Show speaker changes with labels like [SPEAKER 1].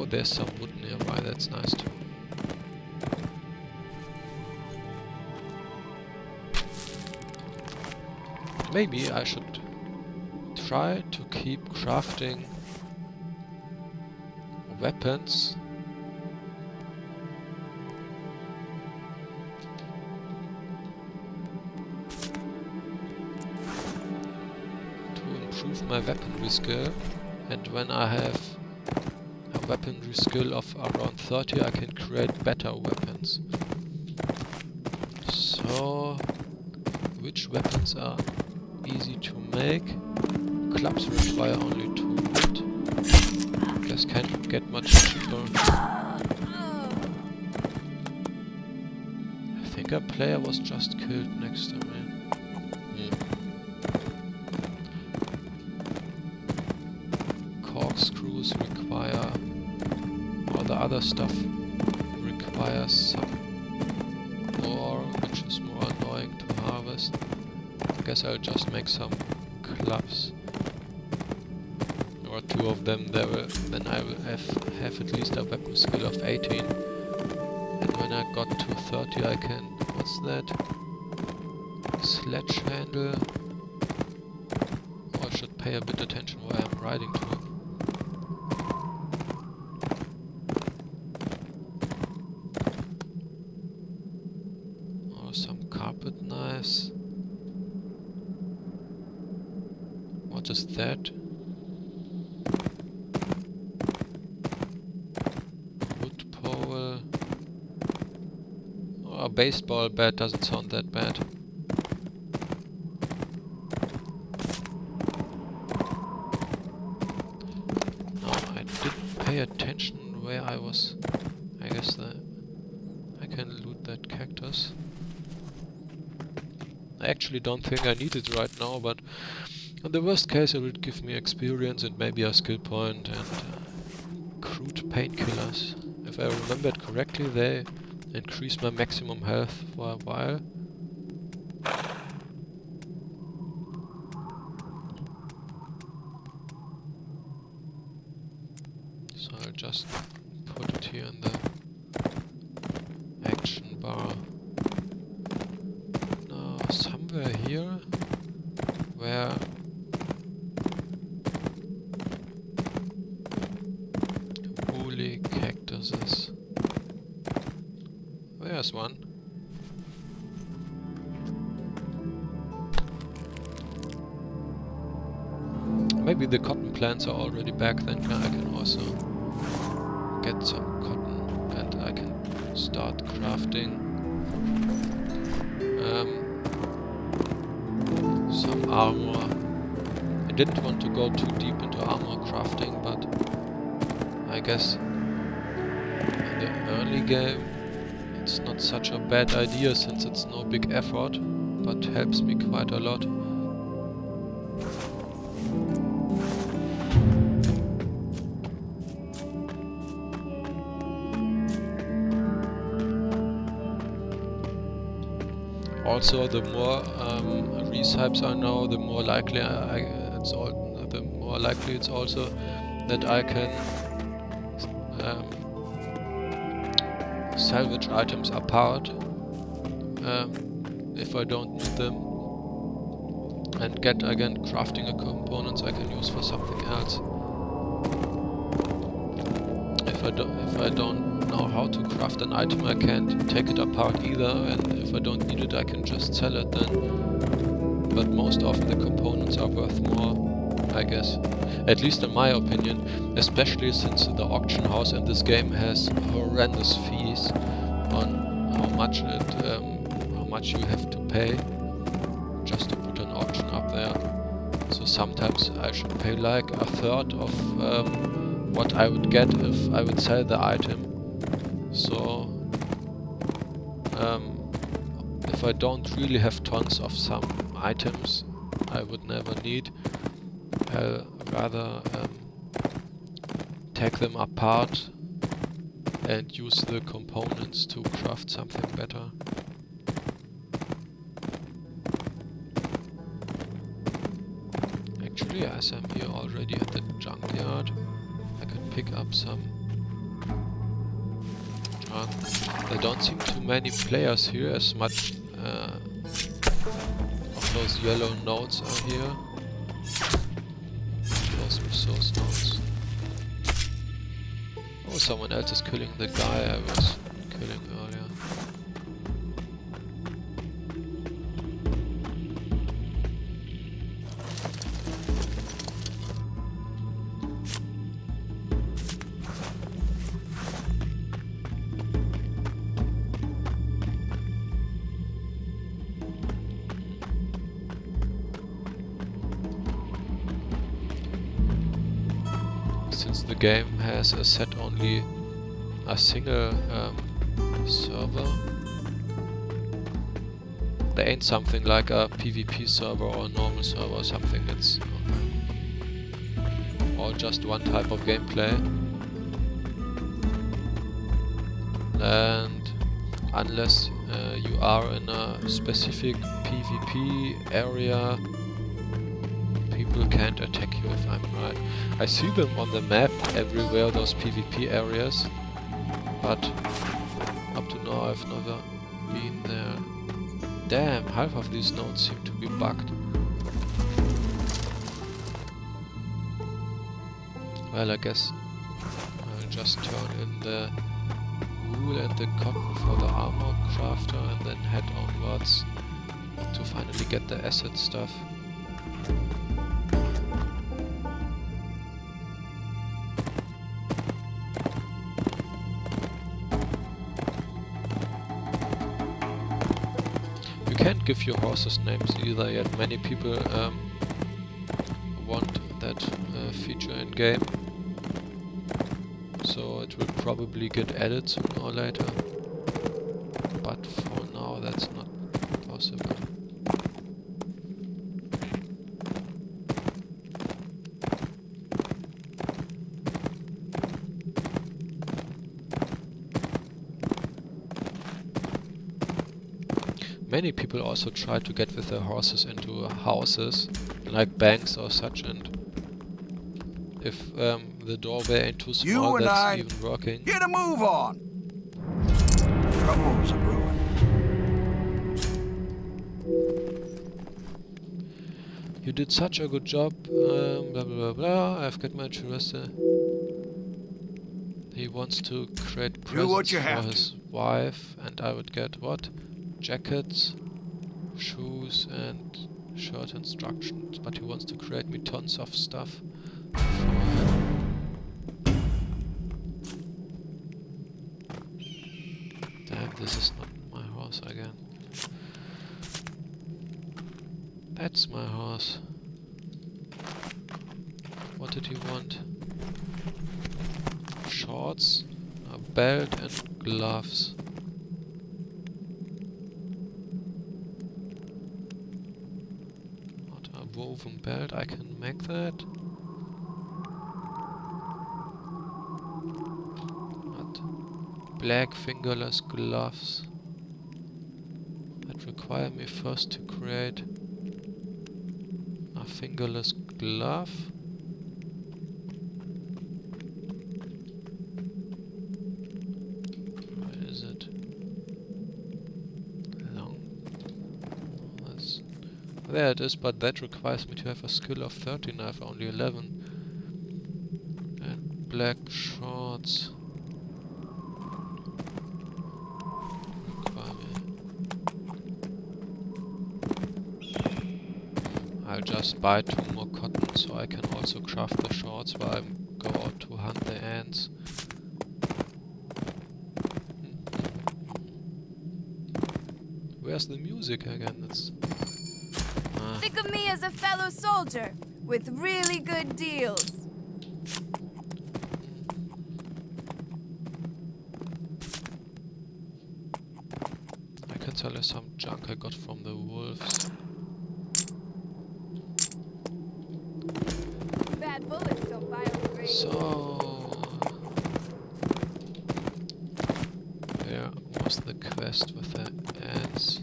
[SPEAKER 1] Oh, there's some wood nearby, that's nice too. Maybe I should try to keep crafting weapons. To improve my weaponry skill. And when I have weaponry skill of around 30 I can create better weapons. So which weapons are easy to make? Clubs require only two wood. Guess can't get much cheaper. I think a player was just killed next to me. Hmm. Corkscrews require... The other stuff requires some ore, which is more annoying to harvest. I guess I'll just make some clubs. Or two of them, there then I will have, have at least a weapon skill of 18. And when I got to 30 I can... what's that? Sledge handle. I should pay a bit attention where I'm riding to. Oh, carpet knives. What is that? Wood pole. Oh, a baseball bat doesn't sound that bad. No, I didn't pay attention where I was. I guess the I can loot that cactus. Actually don't think I need it right now, but in the worst case it would give me experience and maybe a skill point and uh, crude painkillers. If I remembered correctly, they increase my maximum health for a while. So I'll just put it here in the action bar. Now somewhere here where woolly There's one. Maybe the cotton plants are already back, then I can also get some cotton and I can start crafting um, some armor. I didn't want to go too deep into armor crafting, but I guess in the early game it's not such a bad idea since it's no big effort, but helps me quite a lot. Also, the more um, recipes I know, the more likely I, it's all, the more likely it's also that I can um, salvage items apart um, if I don't need them and get again crafting a components I can use for something else. If I don't if I don't know how to craft an item I can't take it apart either and if I don't need it I can just sell it then. But most often the components are worth more. I guess. At least in my opinion, especially since the auction house in this game has horrendous fees on how much it, um, how much you have to pay just to put an auction up there. So sometimes I should pay like a third of um, what I would get if I would sell the item. So um, if I don't really have tons of some items I would never need, I'll rather um, take them apart and use the components to craft something better. Actually, as I'm here already at the junkyard, I could pick up some run. There don't seem too many players here as much uh, of those yellow nodes are here. Resource nodes. Oh, someone else is killing the guy I was killing earlier. Since the game has a set only a single um, server. There ain't something like a PvP server or a normal server or something, it's all just one type of gameplay. And unless uh, you are in a specific PvP area can't attack you if I'm right. I see them on the map everywhere, those PvP areas, but up to now I've never been there. Damn, half of these nodes seem to be bugged. Well, I guess I'll just turn in the wool and the cotton for the armor crafter and then head onwards to finally get the acid stuff. Can't give your horses names either yet. Many people um, want that uh, feature in game. So it will probably get added sooner or later. But for now that's not possible. Many people also try to get with their horses into houses, like banks or such, and if um, the doorway ain't too small, that's I even working.
[SPEAKER 2] Get a move on! Troubles are brewing.
[SPEAKER 1] You did such a good job, um, blah blah blah blah, I've got my interested. He wants to create presents for his to. wife, and I would get what? Jackets, shoes and shirt instructions, but he wants to create me tons of stuff Damn, this is not my horse again. That's my horse. What did he want? Shorts, a belt and gloves. Woven belt, I can make that. Black fingerless gloves. That require me first to create a fingerless glove. There it is, but that requires me to have a skill of 13, I have only 11. And black shorts. I'll just buy two more cotton so I can also craft the shorts while I go out to hunt the ants. Hmm. Where's the music again? It's
[SPEAKER 3] Think of me as a fellow soldier with really good deals.
[SPEAKER 1] I can sell you some junk I got from the wolves.
[SPEAKER 3] Bad bullets don't buy
[SPEAKER 1] So... Where was the quest with the ants?